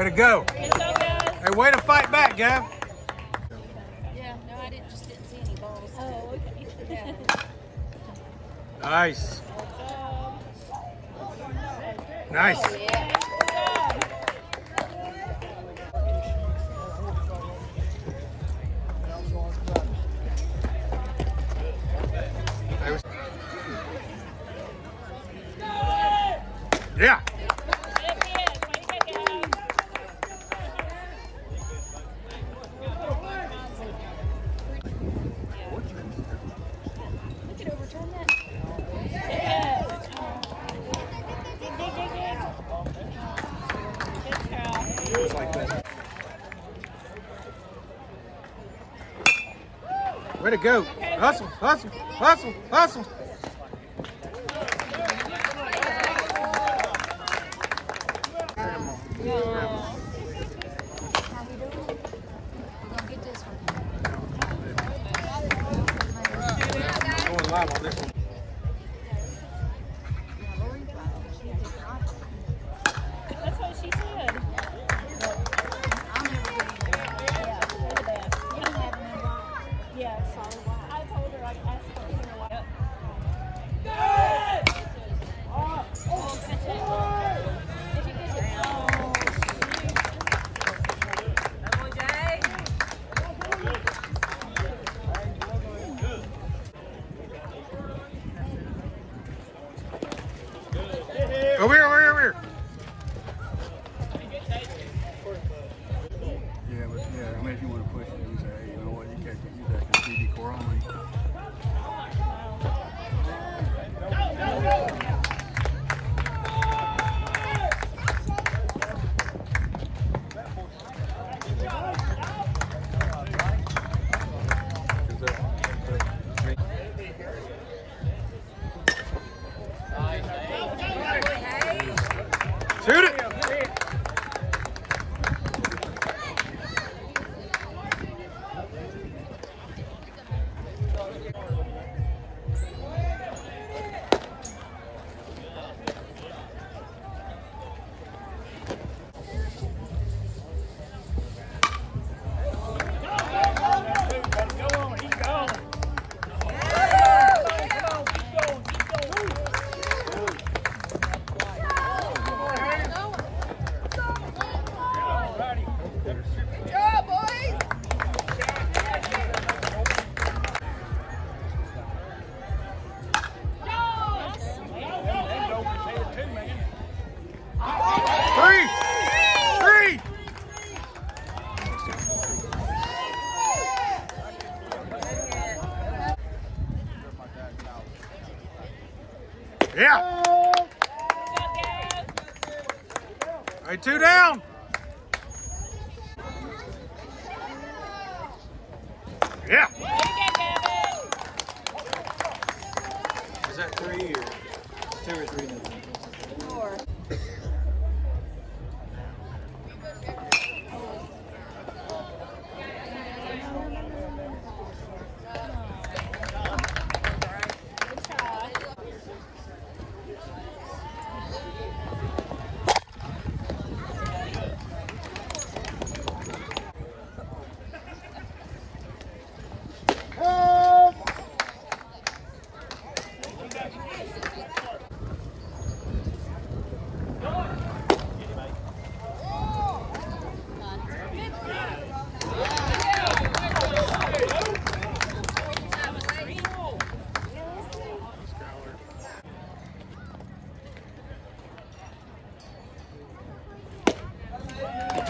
Way to go. Way. Hey, way to fight back, Gav. Yeah, no, I didn't, just didn't see any balls. Oh, okay. Nice. Nice. Oh, yeah. Way to go. Hustle, hustle, hustle, hustle. Shoot it! Yeah. Hey, two down.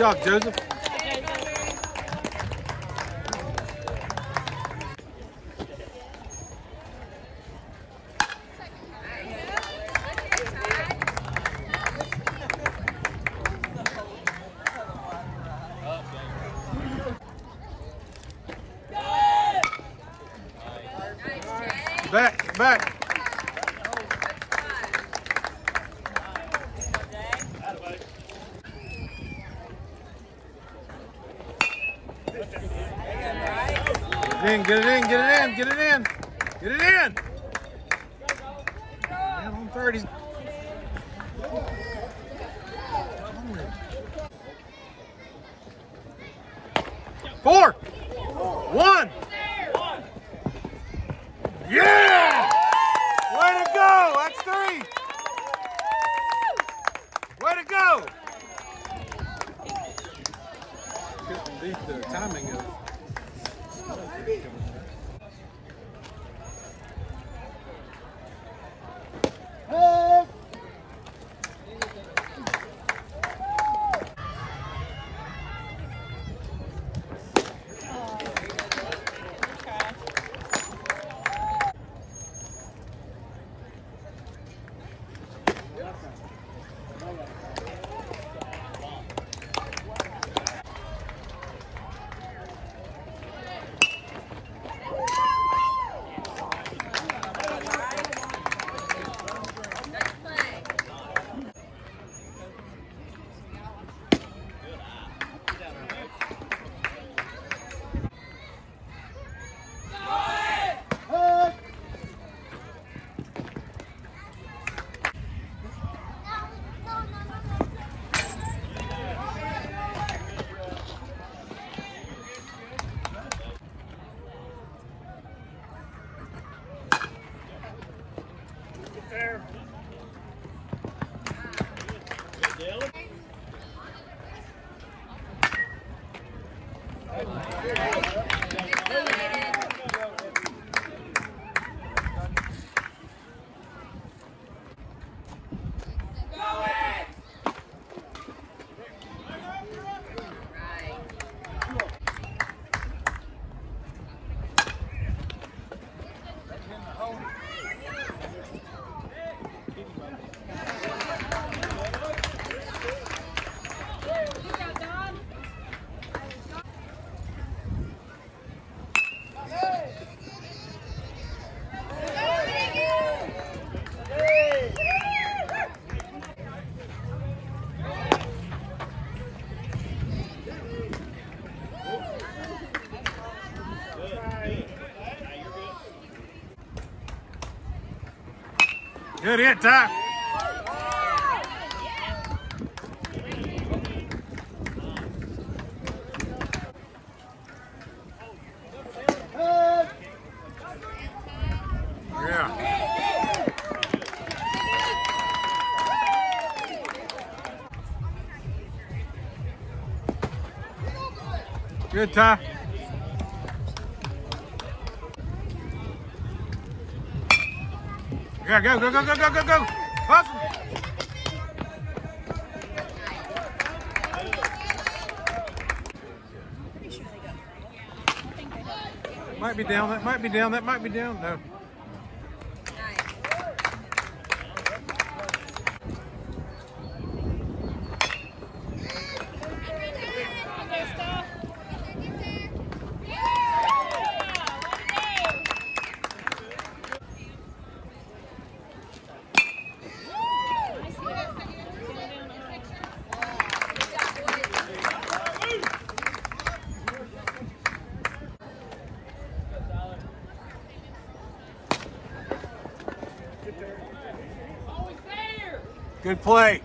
job, Joseph. Back, back. Get it in, get it in, get it in, get it in. Down on 30. Good hit, Ty. Good, Ty. Yeah, go, go, go, go, go, go, go. Hustle. Might be down, that might be down, that might be down. No. Good play.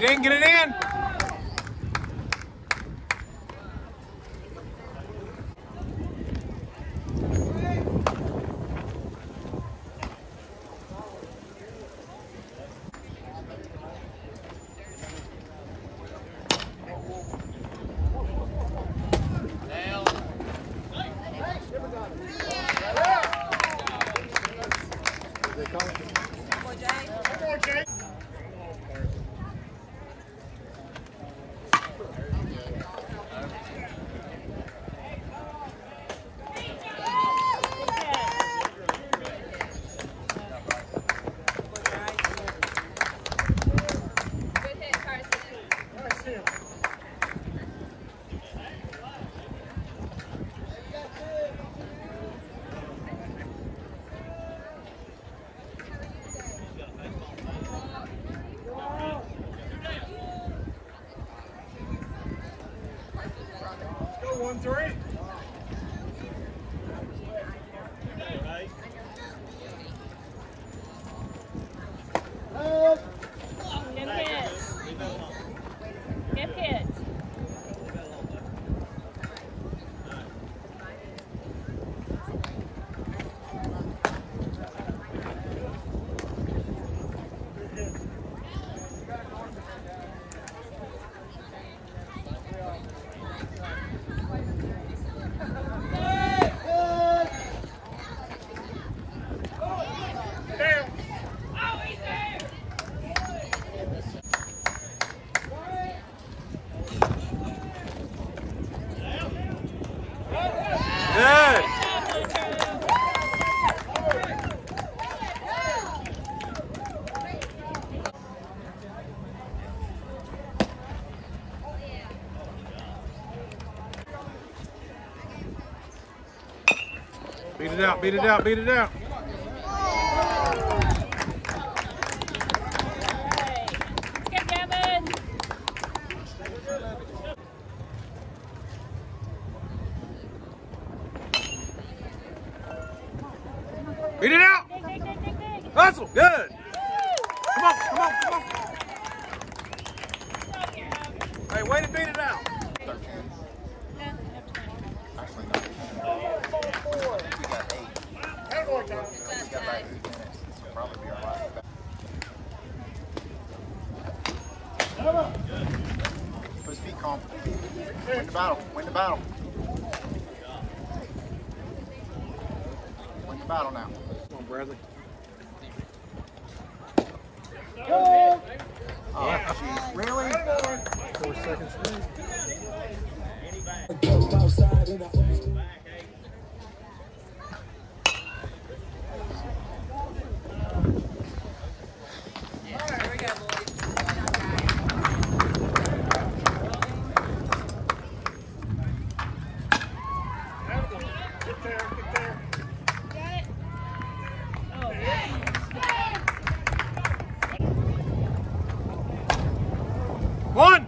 It in, get it in. Out, beat it out, beat it out. Let's get Gavin. Beat it out. Dig, dig, dig, dig, dig. Hustle. Good. Come on, come on, come on. Hey, way to beat it out. Actually, no. We got eight. We got about eight minutes. So probably be all right. Put his feet calm. Win the battle. Win the battle. Win the battle now. Come on, Bradley. Oh, jeez. Really? Four seconds. Get it? Oh, One.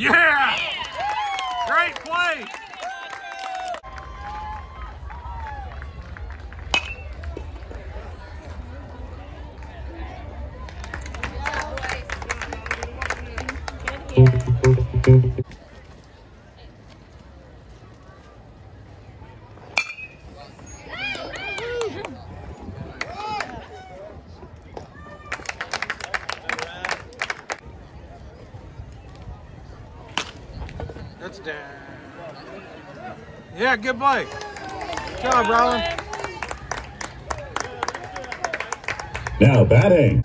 Yeah. Great play. That's down. Yeah, good play. Good job, Rollin. Now batting.